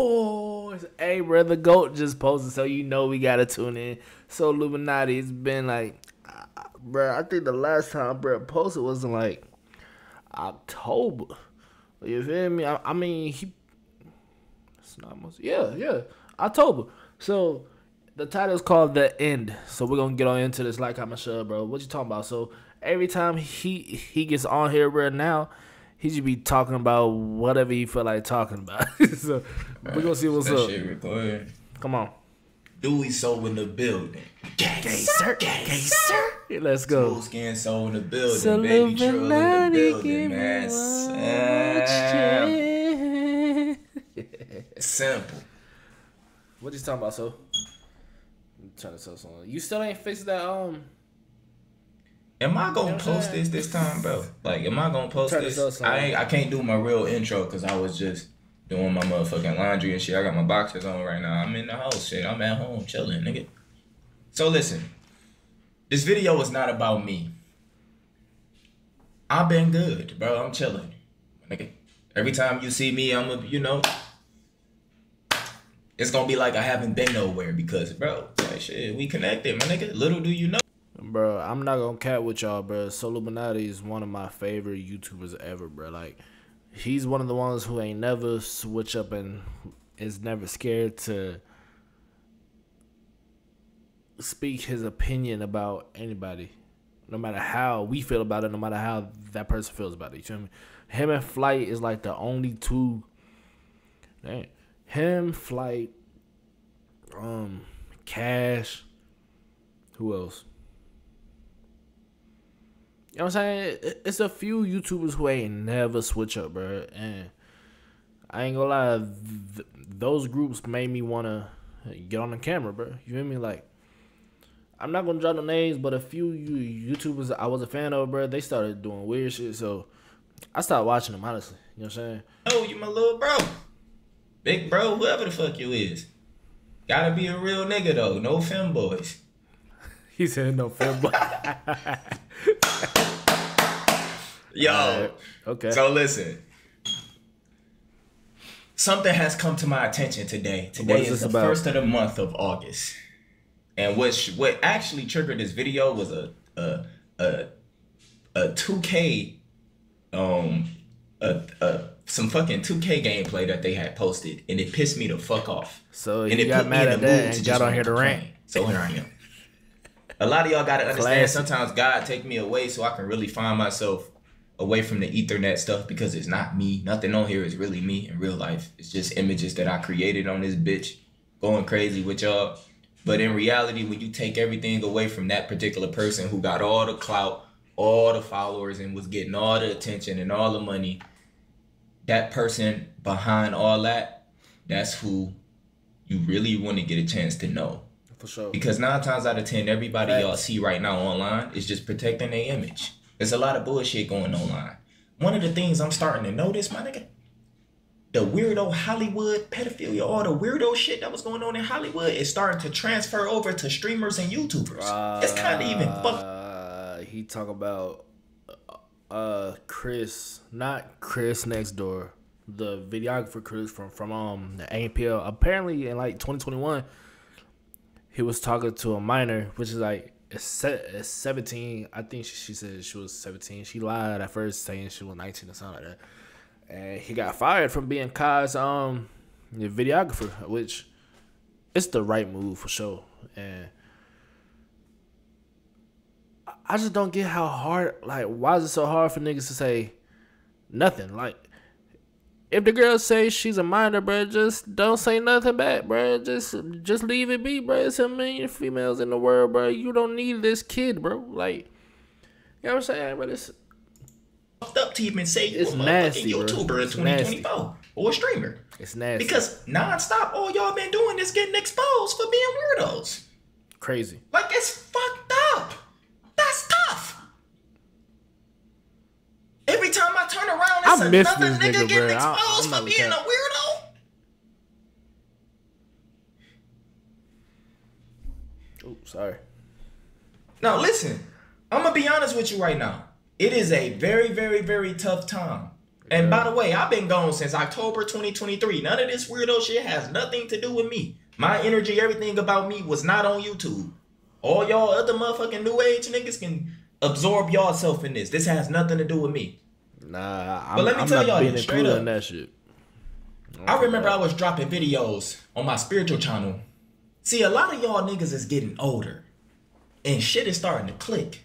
boys. Hey, bro, the goat just posted, so you know we gotta tune in. Solluminati, it's been like, uh, bro. I think the last time bro posted was in like October. You feel me? I, I mean, he. It's not much. Yeah, yeah, October. So the title's called The End. So we're gonna get on into this like I'm a sure, bro. What you talking about? So every time he he gets on here right now, he should be talking about whatever he felt like talking about. so right. we're gonna see what's up. Shit Come on. Dewey Soul in the building. Gay, gay sir, gay, gay sir. Let's go. Smooth skin soul in the building. So Baby Trill in the building, man. Simple. What you talking about, so? I'm trying to sell something. You still ain't fixed that um Am I gonna post this this time, bro? Like, am I gonna post this? I ain't, I can't do my real intro because I was just doing my motherfucking laundry and shit. I got my boxers on right now. I'm in the house, shit. I'm at home chilling, nigga. So listen, this video is not about me. I've been good, bro. I'm chilling, nigga. Every time you see me, I'm a, you know, it's gonna be like I haven't been nowhere because, bro, like shit, we connected, my nigga. Little do you know. Bro, I'm not gonna cat with y'all, bro. Solluminati is one of my favorite YouTubers ever, bro. Like, he's one of the ones who ain't never switch up and is never scared to speak his opinion about anybody. No matter how we feel about it, no matter how that person feels about it. You feel me? Him and Flight is like the only two. Dang, him, Flight, um, Cash. Who else? You know what I'm saying? It's a few YouTubers who ain't never switch up, bro. And I ain't gonna lie, th- those groups made me wanna get on the camera, bro. You feel me? Like, I'm not gonna drop no names, but a few YouTubers I was a fan of, bro, they started doing weird shit. So I started watching them, honestly. You know what I'm saying? Oh, you my little bro. Big bro, whoever the fuck you is. Gotta be a real nigga, though. No femboys. he said no femboy. Yo. Right. Okay. So listen. Something has come to my attention today. Today is, is the about? first of the month of August. And what what actually triggered this video was a a a, a 2K um a, a some fucking 2K gameplay that they had posted and it pissed me the fuck off. So and it got mad at that and got on here to rant. So here I am a lot of y'all gotta understand Classic. sometimes God take me away so I can really find myself away from the ethernet stuff because it's not me. Nothing on here is really me in real life. It's just images that I created on this bitch going crazy with y'all. But in reality, when you take everything away from that particular person who got all the clout, all the followers, and was getting all the attention and all the money, that person behind all that, that's who you really want to get a chance to know. For sure. Because nine times out of ten, everybody y'all see right now online is just protecting their image. There's a lot of bullshit going online. One of the things I'm starting to notice, my nigga, the weirdo Hollywood pedophilia, all the weirdo shit that was going on in Hollywood is starting to transfer over to streamers and YouTubers. Uh, it's kind of even fucked. Uh, he talk about uh Chris, not Chris next door, the videographer Chris from from um the AMPL. Apparently in like 2021 he was talking to a minor, which is like it's 17. I think she, she said she was 17. She lied at first saying she was 19 or something like that. And he got fired from being Kai's um videographer, which it's the right move for sure. And I just don't get how hard like why is it so hard for niggas to say nothing? Like if the girl says she's a minor, bro, just don't say nothing back, bro. Just just leave it be, bro. It's a million females in the world, bro. You don't need this kid, bro. Like, you know what I'm saying? But it's up to even say you it's a nasty, YouTuber bro. in 2024 or a streamer. It's nasty. Because nonstop, all y'all been doing is getting exposed for being weirdos. Crazy. Like it's fucked up. That's tough. Every time I turn around, it's I another nigga, nigga getting exposed for being a weirdo. Oh, sorry. Now listen, I'm gonna be honest with you right now. It is a very, very, very tough time And yeah. by the way, I've been gone since October 2023. None of this weirdo shit has nothing to do with me. My energy, everything about me was not on YouTube. All y'all other motherfucking new age niggas can absorb y'all self in this. This has nothing to do with me. Nah, I'm, but let me I'm tell y'all straight up. That shit. I, I remember I was dropping videos on my spiritual channel. See, a lot of y'all niggas is getting older, and shit is starting to click.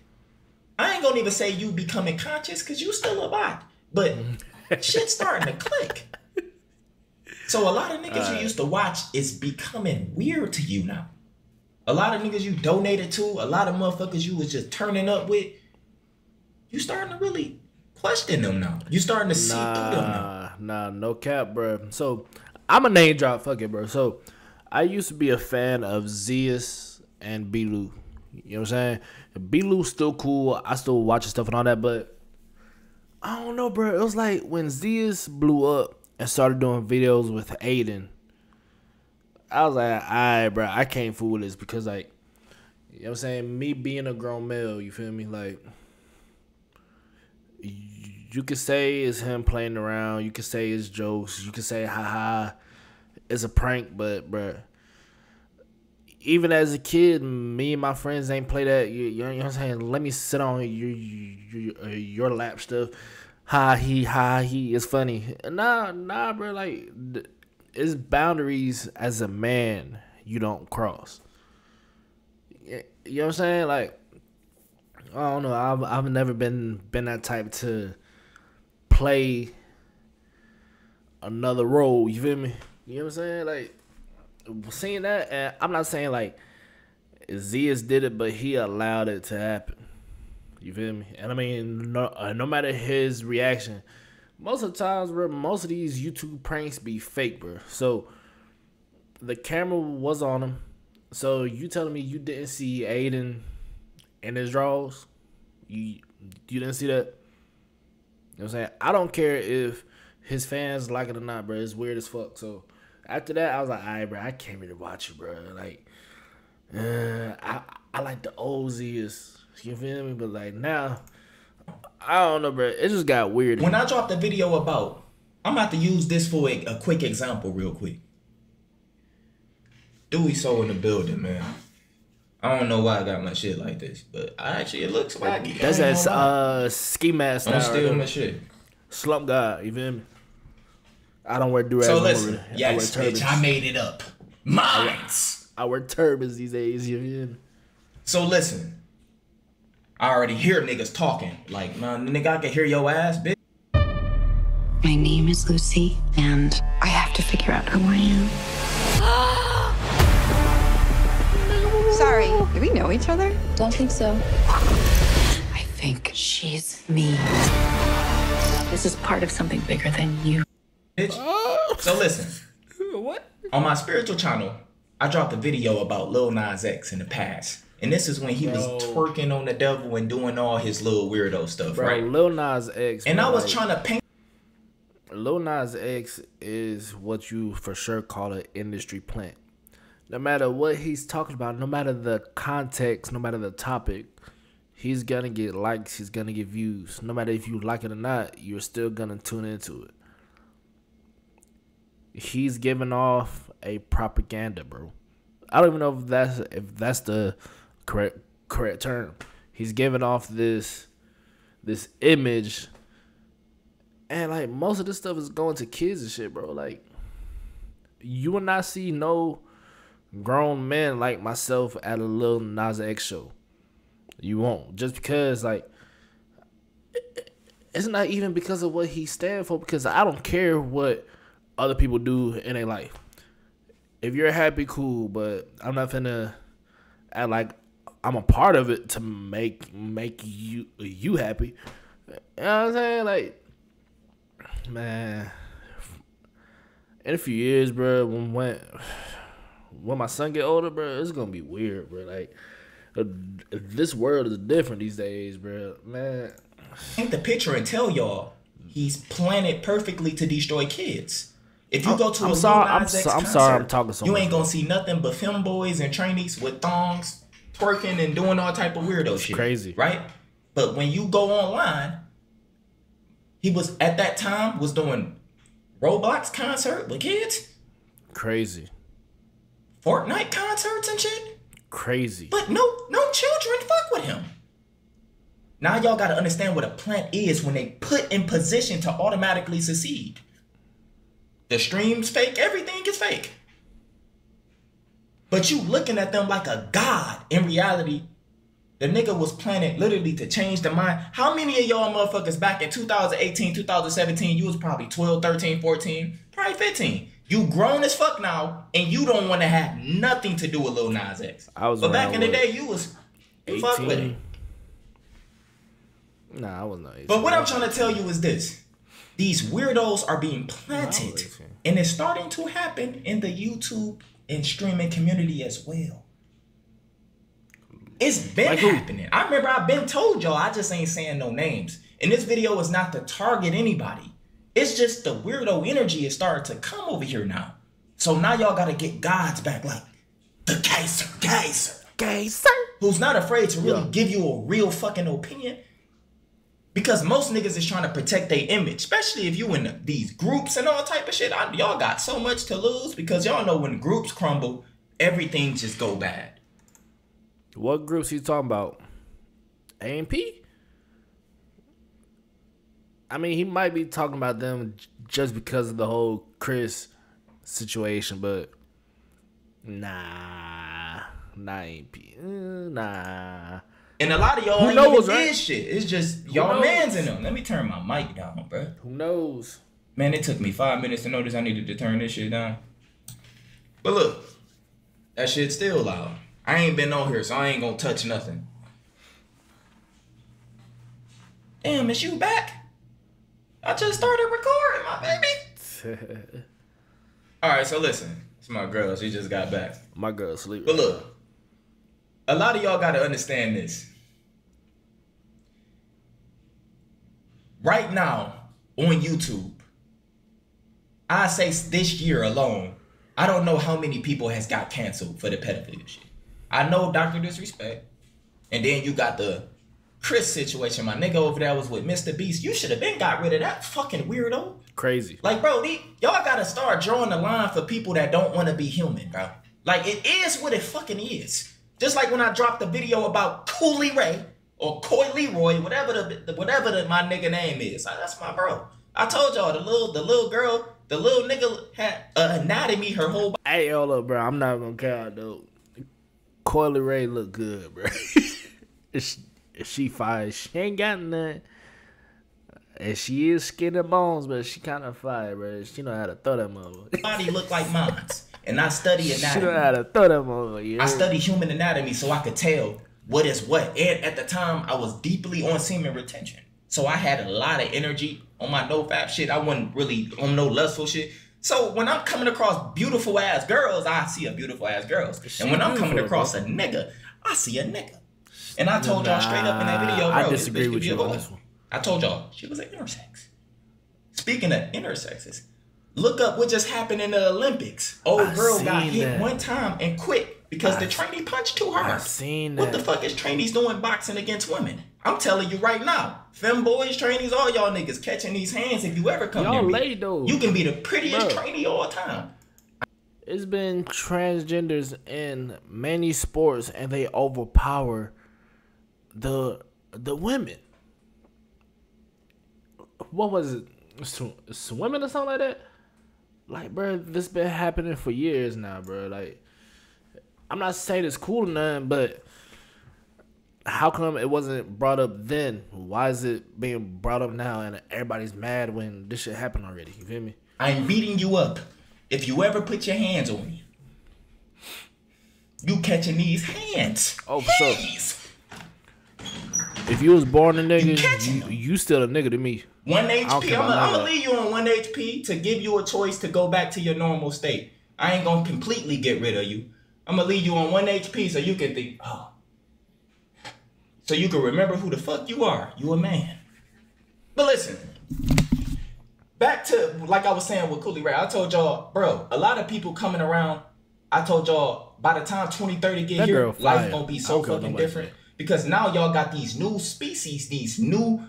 I ain't gonna even say you becoming conscious, cause you still a bot, but shit's starting to click. So a lot of niggas you used to watch is becoming weird to you now. A lot of niggas you donated to, a lot of motherfuckers you was just turning up with, you starting to really question them now. You starting to see nah, through them now. Nah, no cap, bro. So I'm a name drop, fuck it, bro. So I used to be a fan of Zeus and B-Lou. You know what I'm saying? B-Lou's still cool. I still watch his stuff and all that, but I don't know, bro. It was like when Zeus blew up and started doing videos with Aiden. I was like, alright, bro, I can't fool this because like, you know what I'm saying? Me being a grown male, you feel me? Like, you could say it's him playing around. You could say it's jokes. You could say, haha, it's a prank. But, bro, even as a kid, me and my friends ain't play that. You, you know what I'm saying? Let me sit on your your, uh, your lap stuff. Ha he ha he. It's funny. Nah nah, bro. Like it's boundaries as a man you don't cross. You know what I'm saying? Like I don't know. I've I've never been been that type to play another role. You feel me? You know what I'm saying? Like seeing that, and I'm not saying like Zeus did it, but he allowed it to happen. You feel me? And I mean, no, uh, no matter his reaction, most of the times, bro, most of these YouTube pranks be fake, bro. So the camera was on him. So you telling me you didn't see Aiden in his drawers? You you didn't see that? You know what I'm saying? I don't care if his fans like it or not, bro. It's weird as fuck. So after that, I was like, all right, bro, I can't really watch you, bro. Like, uh, I I like the Zeus. You feel me? But like now, I don't know, bro. It just got weird. When I dropped the video about, I'm about to use this for a, a quick example, real quick. Dewey so in the building, man. I don't know why I got my shit like this, but I actually it looks swaggy. That's that uh ski mask. I'm still my shit. Slump guy, you feel me? I don't wear do So listen, yes, I bitch, I made it up. Mines. I wear, I wear turbans these days. You feel me? So listen, I already hear niggas talking. Like, man, nigga, I can hear your ass, bitch. My name is Lucy, and I have to figure out who I am. Do we know each other? Don't think so. I think she's me. This is part of something bigger than you. Bitch. Oh. So listen. what? On my spiritual channel, I dropped a video about Lil Nas X in the past. And this is when he bro. was twerking on the devil and doing all his little weirdo stuff, bro, right? Lil Nas X. And bro, I was like, trying to paint. Lil Nas X is what you for sure call an industry plant. No matter what he's talking about, no matter the context, no matter the topic, he's gonna get likes, he's gonna get views. No matter if you like it or not, you're still gonna tune into it. He's giving off a propaganda, bro. I don't even know if that's if that's the correct correct term. He's giving off this this image and like most of this stuff is going to kids and shit, bro. Like you will not see no grown men like myself at a little Nas X show. You won't. Just because like it's not even because of what he stands for because I don't care what other people do in their life. If you're happy, cool, but I'm not gonna act like I'm a part of it to make make you you happy. You know what I'm saying? Like, man, in a few years, bro, when when my son get older, bro, it's gonna be weird, bro. Like, uh, this world is different these days, bro. Man, paint the picture and tell y'all he's planted perfectly to destroy kids. If you go to I'm a sorry, I'm, so, I'm sorry, I'm talking so You ain't gonna see nothing but femboys and trainees with thongs twerking and doing all type of weirdo shit. Crazy, right? But when you go online, he was at that time was doing Roblox concert with kids, Crazy. Fortnite concerts and shit. Crazy. But no, no children fuck with him. Now y'all gotta understand what a plant is when they put in position to automatically succeed. The stream's fake, everything is fake. But you looking at them like a god. In reality, the nigga was planted literally to change the mind. How many of y'all motherfuckers back in 2018, 2017, you was probably 12, 13, 14, probably 15. You grown as fuck now, and you don't want to have nothing to do with Lil Nas X. I was but back in the day, you was you fuck with it. Nah, I was not. 18. But what I'm trying to tell you is this. These weirdos are being planted. And it's starting to happen in the YouTube and streaming community as well. It's been Like happening. I remember I've been told y'all, I just ain't saying no names. And this video is not to target anybody. It's just the weirdo energy is starting to come over here now. So now y'all gotta get gods back like the Kaiser, Kaiser gay, sir. who's not afraid to really Yeah. give you a real fucking opinion. Because most niggas is trying to protect their image, especially if you in the- these groups and all type of shit. I, y'all got so much to lose because y'all know when groups crumble, everything just go bad. What groups you talking about? A and P? I mean, he might be talking about them just because of the whole Chris situation, but nah, nah, uh, nah. And a lot of y'all Who ain't knows, even right? did shit. It's just y'all knows? mans in them. Let me turn my mic down, bro. Who knows? Man, it took me five minutes to notice I needed to turn this shit down. But look, that shit still loud. I ain't been on here, so I ain't gonna touch nothing. Damn, is you back? I just started recording, my baby. All right, so listen, it's my girl. She just got back. My girl sleep. But look, a lot of y'all gotta understand this. Right now on YouTube, I say this year alone, I don't know how many people has got canceled for the pedophilia shit. I know Dr. Disrespect, and then you got the Chris situation. My nigga over there was with Mr. Beast. You should have been got rid of that fucking weirdo. Crazy. Like, bro, the, y'all gotta start drawing the line for people that don't want to be human, bro. Like, it is what it fucking is. Just like when I dropped the video about Cooley Ray or Coy Leroy, whatever the, whatever the, my nigga name is. I- That's my bro. I told y'all the little the little girl, the little nigga had uh, anatomy her whole body. Hey, hold up, bro. I'm not gonna count though. Coily Ray look good, bro. she, fire. She ain't got nothing. And she is skin and bones, but she kind of fire, bro. She know how to throw that motherfucker. body look like mine. And I study anatomy. she know how to throw that motherfucker. You I study human anatomy so I could tell what is what. And at the time, I was deeply on semen retention. So I had a lot of energy on my no fap shit. I wasn't really on no lustful shit. So when I'm coming across beautiful ass girls, I see a beautiful ass girls. And when I'm coming across a nigga, I see a nigga. And I told y'all straight up in that video, Nah, bro. I this disagree with be you a on boy. this one. I told y'all she was an intersex. Speaking of intersexes, look up what just happened in the Olympics. Old I girl got hit that. one time and quit because the trainee punched too hard. I seen What the fuck is trainees doing boxing against women? I'm telling you right now, femboys, trainees, all y'all niggas catching these hands. If you ever come Y'all near me, though. you can be the prettiest Bruh. trainee all time. It's been transgenders in many sports, and they overpower the the women. What was it? Swimming or something like that? Like, bro, this been happening for years now, bro. Like, I'm not saying it's cool or nothing, but how come it wasn't brought up then? Why is it being brought up now, and everybody's mad when this shit happened already? You feel me? I'm beating you up. If you ever put your hands on me, you catching these hands. Oh, for sure. Hands. If you was born a nigga, catching you, you still a nigga to me. One HP. I'm gonna leave you on one HP to give you a choice to go back to your normal state. I ain't gonna completely get rid of you. I'm gonna leave you on one HP so you can think, oh, so you can remember who the fuck you are. You a man. But listen, back to like I was saying with Cooley Ray. I told y'all, bro, a lot of people coming around. I told y'all by the time 2030 get That here, life fire. gonna be so don't care what fucking different say. Because now y'all got these new species, these new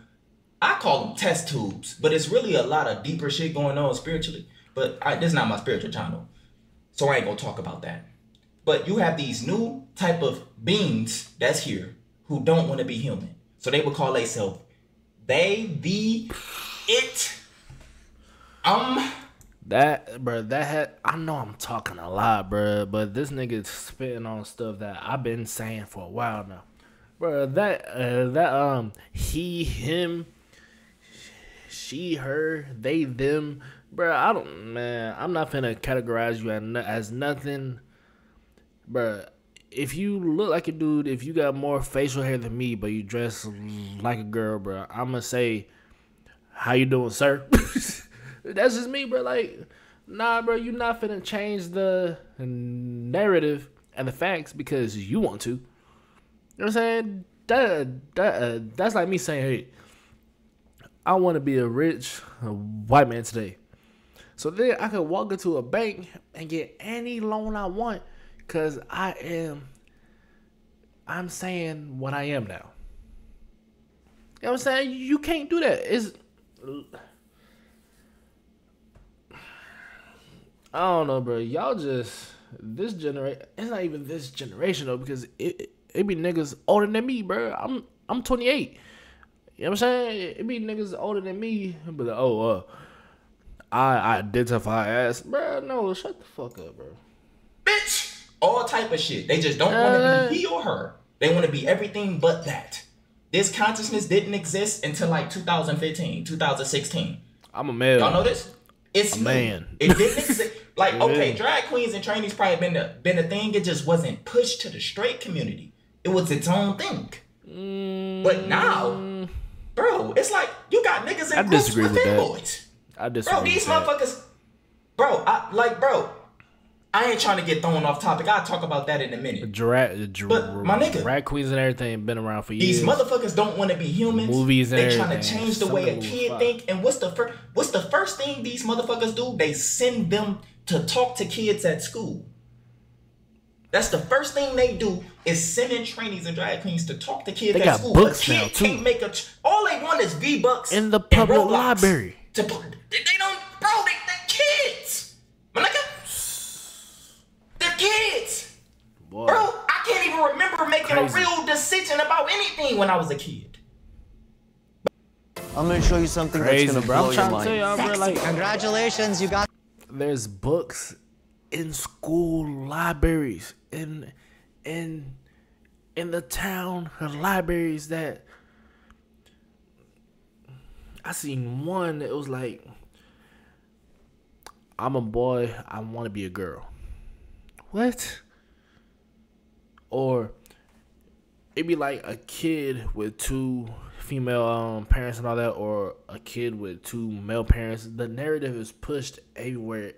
I call them test tubes, but it's really a lot of deeper shit going on spiritually. But I, this is not my spiritual channel, so I ain't gonna talk about that. But you have these new type of beings that's here who don't want to be human, so they would call themselves they, the, it. Um. That, bro, that had. I know I'm talking a lot, bro, but this nigga spitting on stuff that I've been saying for a while now, bro. That, uh, that, um, he, him, she, her, they, them, bro. I don't, man. I'm not finna categorize you as nothing, bro. If you look like a dude, if you got more facial hair than me, but you dress like a girl, bro, I'm gonna say, how you doing, sir? That's just me, bro. Like, nah, bro, you're not finna change the narrative and the facts because you want to. You know what I'm saying? That, that uh, that's like me saying, hey, I want to be a rich white man today. So then I could walk into a bank and get any loan I want because I am, I'm saying what I am now. You know what I'm saying? You can't do that. It's I don't know, bro. Y'all just this generation. It's not even this generation though, because it, it, it be niggas older than me, bro. I'm I'm 28. You know what I'm saying? It be niggas older than me, but oh, uh, I identify as, bro. No, shut the fuck up, bro. Bitch, all type of shit. They just don't uh, want to be he or her. They want to be everything but that. This consciousness didn't exist until like 2015, 2016. I'm a male. Y'all know this? It's a man. It didn't exist. Like, okay, drag queens and trainees probably been a been a thing. It just wasn't pushed to the straight community. It was its own thing. Mm. But now, bro, it's like you got niggas in I groups with, with boys. I disagree. Bro, these motherfuckers, bro, I like, bro. I ain't trying to get thrown off topic. I'll talk about that in a minute. Dra- dra- but my nigga, drag queens and everything been around for years. These motherfuckers don't want to be humans. Movies and They trying to change the Some way a kid think. And what's the first? What's the first thing these motherfuckers do? They send them to talk to kids at school. That's the first thing they do is sending trainees and drag queens to talk to kids they at got school. Books a kid now too. can't make a. All they want is V bucks in the public library. To, they don't, bro. They, they kids. My nigga, they're kids. Boy. Bro, I can't even remember making Crazy. a real decision about anything when I was a kid. I'm gonna show you something Crazy, that's gonna bro. blow your mind. You, bro, like, Congratulations, you got. There's books in school libraries in in in the town libraries that I seen one. It was like, I'm a boy. I want to be a girl. What? Or it'd be like a kid with two female um, parents and all that, or a kid with two male parents. The narrative is pushed everywhere,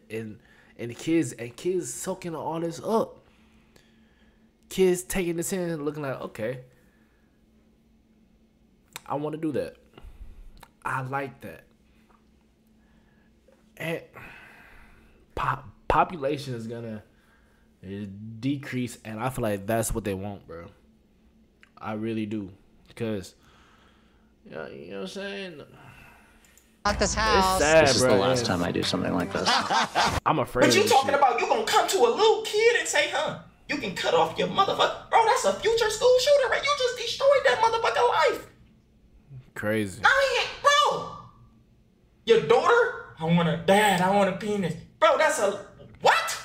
and the kids and kids soaking all this up. Kids taking this in looking like, okay, I want to do that. I like that. And pop, population is gonna uh, decrease, and I feel like that's what they want, bro. I really do, because know, you know what I'm saying. Not this house. Sad, this is bro, the last time I do something like this. I'm afraid. But you talking shit. about you gonna come to a little kid and say, "Huh, you can cut off your motherfucker, bro? That's a future school shooter, right? You just destroyed that motherfucker life." Crazy. I ain't, bro. Your daughter? I want a dad. I want a penis, bro. That's a what?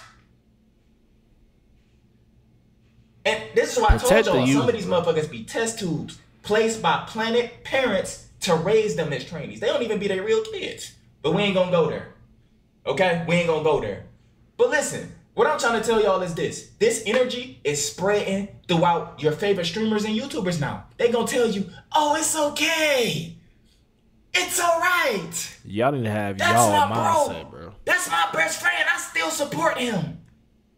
And this is why Protect I told y'all some of these motherfuckers be test tubes placed by planet parents to raise them as trainees. They don't even be their real kids. But we ain't gonna go there. Okay? We ain't gonna go there. But listen, what I'm trying to tell y'all is this. This energy is spreading throughout your favorite streamers and YouTubers now. They gonna tell you, oh, it's okay. It's alright. Y'all didn't have That's y'all mindset, bro. bro. That's my best friend. I still support him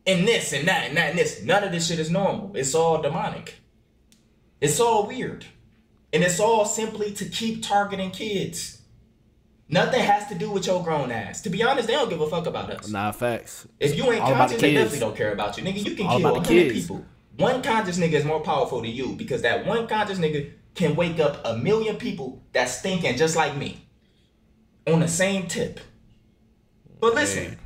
and this and that and that and this. None of this shit is normal. It's all demonic. It's all weird. And it's all simply to keep targeting kids. Nothing has to do with your grown ass. To be honest, they don't give a fuck about us. Nah, facts. If you ain't all conscious, they definitely don't care about you. Nigga, you can all kill 100 people. One conscious nigga is more powerful than you because that one conscious nigga can wake up a million people that's thinking just like me on the same tip. But listen,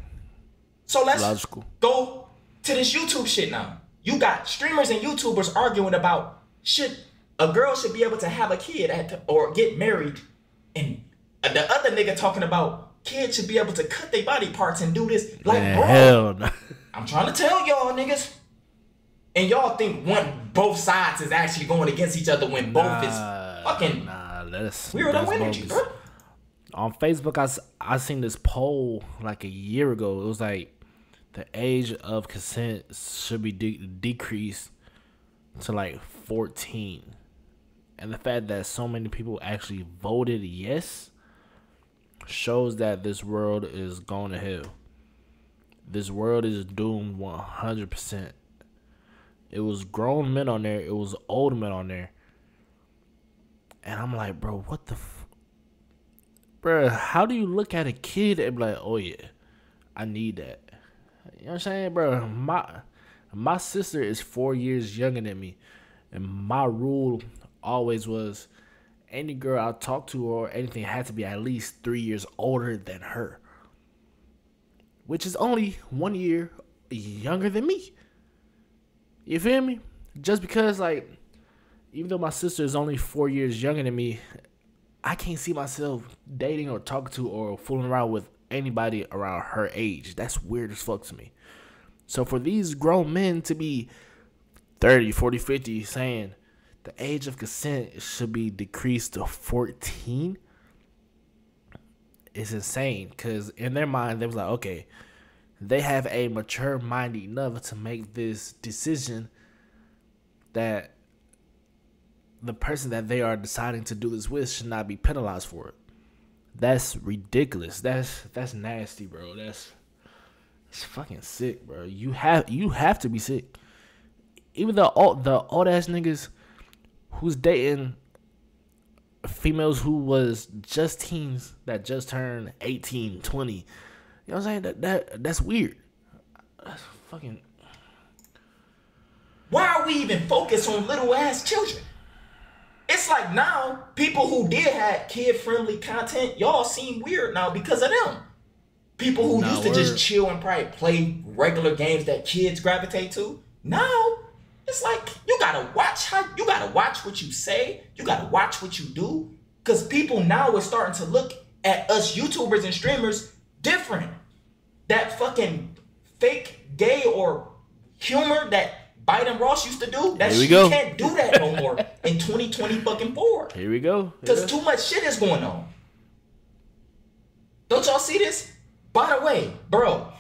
so let's Logical. go to this YouTube shit now. You got streamers and YouTubers arguing about shit. A girl should be able to have a kid at or get married, and the other nigga talking about kids should be able to cut their body parts and do this. Like, Man, bro, hell no. I'm trying to tell y'all niggas, and y'all think one both sides is actually going against each other when both nah, is fucking nah, that's weirdo energy, bro. On Facebook, I I seen this poll like a year ago. It was like the age of consent should be de- decreased to like 14 and the fact that so many people actually voted yes shows that this world is going to hell. This world is doomed 100% it was grown men on there. It was old men on there. And i'm like bro what the f- bro how do you look at a kid and be like oh yeah i need that? You know what I'm saying, bro? My my sister is four years younger than me, and my rule always was any girl I talk to or anything had to be at least three years older than her, which is only one year younger than me. You feel me? Just because, like, even though my sister is only four years younger than me, I can't see myself dating or talking to or fooling around with anybody around her age. That's weird as fuck to me. So for these grown men to be 30, 40, 50 saying the age of consent should be decreased to 14 it's insane because in their mind they was like okay they have a mature mind enough to make this decision that the person that they are deciding to do this with should not be penalized for it that's ridiculous. That's that's nasty, bro. That's it's fucking sick, bro. You have you have to be sick. Even the old the old ass niggas who's dating females who was just teens that just turned 18, 20. You know what I'm saying? That that that's weird. That's fucking Why are we even focused on little ass children? It's like now people who did have kid friendly content, y'all seem weird now because of them. People who used to just chill and probably play regular games that kids gravitate to. Now it's like you gotta watch how you gotta watch what you say. You gotta watch what you do. Cause people now are starting to look at us YouTubers and streamers different. That fucking fake gay or humor that Adin Ross used to do. That Here we shit, go. can't do that no more in 2020 fucking four. Here we go. Because too much shit is going on. Don't y'all see this? By the way, bro.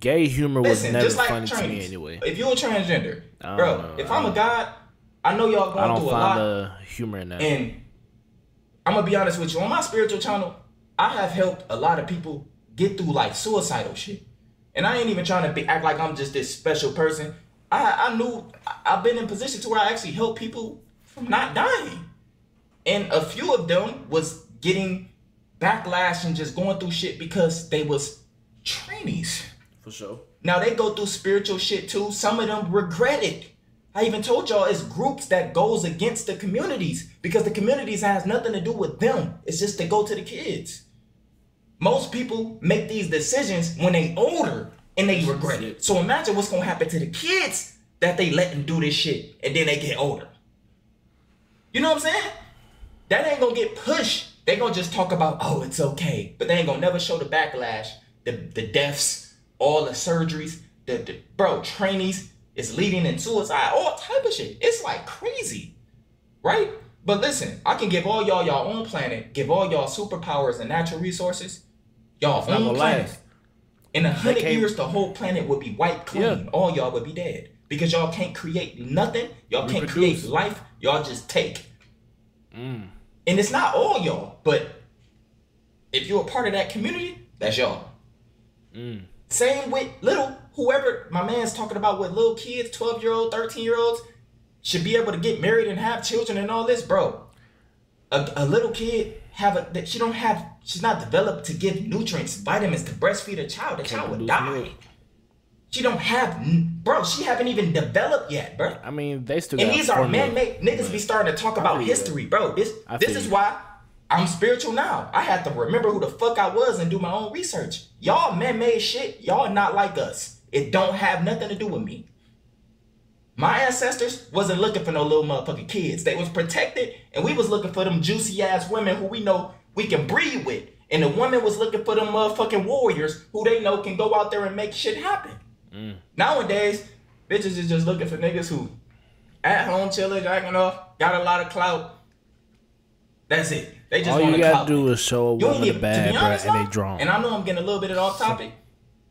Gay humor listen, was never like funny trans, to me anyway. If you're a transgender, bro, if I'm a god, I know y'all going through a lot. the humor in that. And I'm gonna be honest with you. On my spiritual channel, I have helped a lot of people get through like suicidal shit. And I ain't even trying to be, act like I'm just this special person. I, I knew I've been in position to where I actually help people from not dying. And a few of them was getting backlash and just going through shit because they was trainees. For sure. Now they go through spiritual shit too. Some of them regret it. I even told y'all it's groups that goes against the communities because the communities has nothing to do with them. It's just to go to the kids. Most people make these decisions when they older and they regret it. So imagine what's gonna happen to the kids that they let them do this shit and then they get older. You know what I'm saying? That ain't gonna get pushed. They gonna just talk about, oh, it's okay. But they ain't gonna never show the backlash, the the deaths, all the surgeries, the, the bro, trainees is leading in suicide, all type of shit. It's like crazy. Right? But listen, I can give all y'all y'all own planet, give all y'all superpowers and natural resources, y'all own planet. Last. In a hundred years, the whole planet would be wiped clean. Yeah. All y'all would be dead because y'all can't create nothing. Y'all can't create life. Y'all just take. Mm. And it's not all y'all, but if you're a part of that community, that's y'all. Mm. Same with little whoever my man's talking about with little kids, twelve year old, thirteen year olds should be able to get married and have children and all this, bro. A, a little kid have a that she don't have she's not developed to give nutrients, vitamins to breastfeed a child. The child would die. She don't have, bro. She haven't even developed yet, bro. I mean, they still. And these are man-made niggas. Be starting to talk about history, bro. This this is why I'm spiritual now. I had to remember who the fuck I was and do my own research. Y'all man-made shit. Y'all not like us. It don't have nothing to do with me. My ancestors wasn't looking for no little motherfucking kids. They was protected, and we was looking for them juicy ass women who we know we can breed with. And the woman was looking for them motherfucking warriors who they know can go out there and make shit happen. Mm. Nowadays, bitches is just looking for niggas who at home chilling, jacking off, got a lot of clout. That's it. They just all you gotta do is show a woman a bad, bro, and they draw. And I know I'm getting a little bit off topic.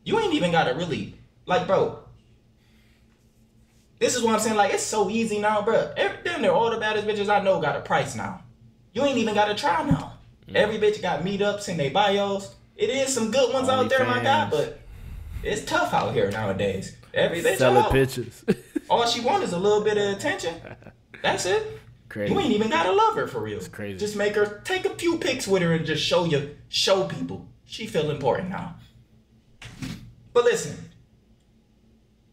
You ain't even gotta really like, bro. This is what I'm saying. Like, it's so easy now, bro. Every, damn near all the baddest bitches I know got a price now. You ain't even gotta try now. Mm. Every bitch got meetups in their bios. It is some good ones Only out there, fans. my God, but it's tough out here nowadays. Every bitch selling pictures. all she wants is a little bit of attention. That's it. Crazy. You ain't even gotta love her for real. It's crazy. Just make her take a few pics with her and just show you, show people she feel important now. But listen,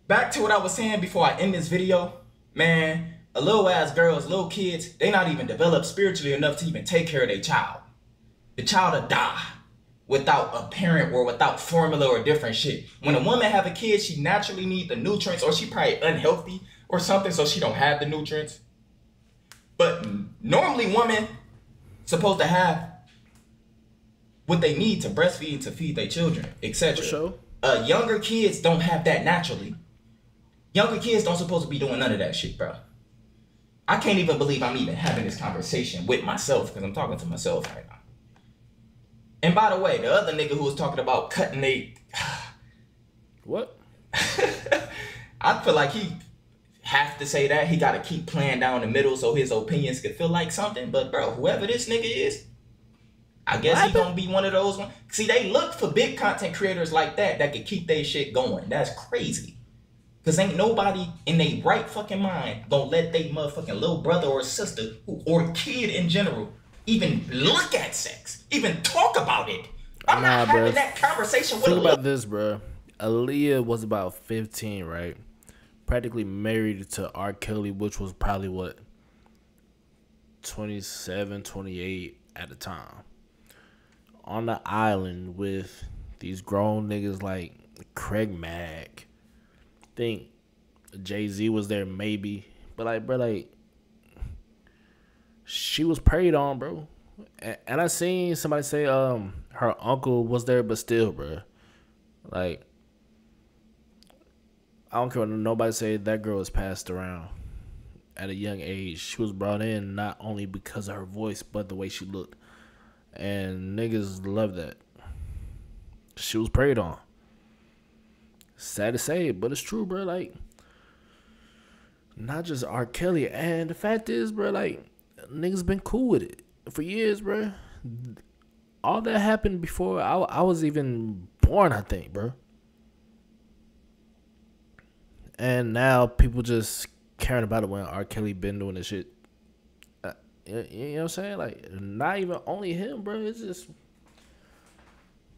back to what I was saying before I end this video. Man, a little ass girls, little kids, they not even developed spiritually enough to even take care of their child. The child will die without a parent or without formula or different shit. When a woman have a kid, she naturally need the nutrients or she probably unhealthy or something so she don't have the nutrients. But normally women supposed to have what they need to breastfeed to feed their children, etc. Sure. Uh, younger kids don't have that naturally. Younger kids don't supposed to be doing none of that shit, bro. I can't even believe I'm even having this conversation with myself because I'm talking to myself right now. And by the way, the other nigga who was talking about cutting a what? I feel like he have to say that. He got to keep playing down the middle so his opinions could feel like something. But bro, whoever this nigga is, I guess he gonna be one of those ones. See, they look for big content creators like that that could keep their shit going. That's crazy. Cause ain't nobody in their right fucking mind gonna let they motherfucking little brother or sister who, or kid in general even look at sex, even talk about it. I'm nah, not having that conversation with. Think about this, bro. Aaliyah was about 15, right? Practically married to R. Kelly, which was probably what 27, 28 at the time. On the island with these grown niggas like Craig Mack. think Jay Z was there maybe. But like bro, like she was preyed on, bro. And I seen somebody say um her uncle was there, but still, bro. Like I don't care what nobody say. That girl was passed around at a young age. She was brought in not only because of her voice, but the way she looked, and niggas love that. She was preyed on. Sad to say, but it's true, bro. Like, not just R. Kelly, and the fact is, bro, like, niggas been cool with it for years, bro. All that happened before I, I was even born, I think, bro and now people just caring about it when R. Kelly been doing this shit. Uh, you, you, know what I'm saying? Like, not even only him, bro. It's just,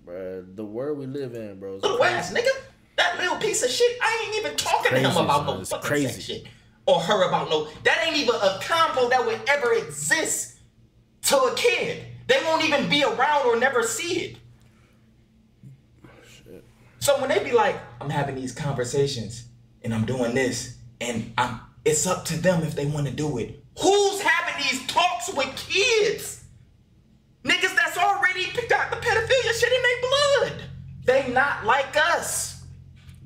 bro, the world we live in, bro. Little ass nigga, that little piece of shit. I ain't even talking crazy, to him about no fucking crazy. sex shit or her about no. That ain't even a combo that would ever exist to a kid. They won't even be around or never see it. So when they be like, I'm having these conversations and I'm doing this, and I'm it's up to them if they want to do it. Who's having these talks with kids? Niggas that's already got the pedophilia shit in their blood. They not like us.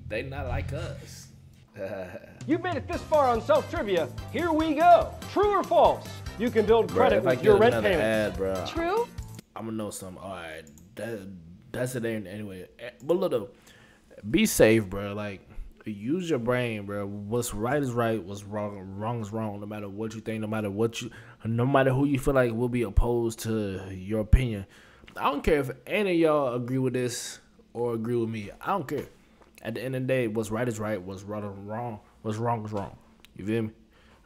They not like us. You've made it this far on self trivia. Here we go. True or false? You can build credit bro, with your rent payment. Ad, bro, True. I'm gonna know something. All right, that that's it. Anyway, eh, but look, though, be safe, bro. Like use your brain, bro. What's right is right. What's wrong, wrong is wrong. No matter what you think, no matter what you, no matter who you feel like will be opposed to your opinion. I don't care if any of y'all agree with this or agree with me. I don't care. At the end of the day, what's right is right. What's right is wrong. What's wrong is wrong. You feel me?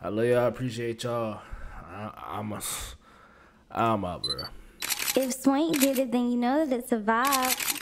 I love y'all. I appreciate y'all. I, am a, I'm out, bro. If Swank did it, then you know that it's a vibe.